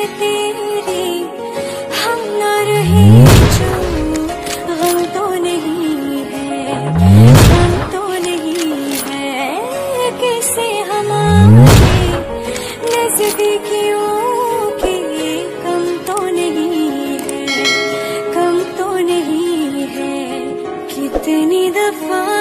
में तेरे हम न रहे जो, हम तो नहीं है, हम तो नहीं है। कैसे हमारे नजदीकियों के कम तो नहीं है, कम तो नहीं है। कितनी दफ़ा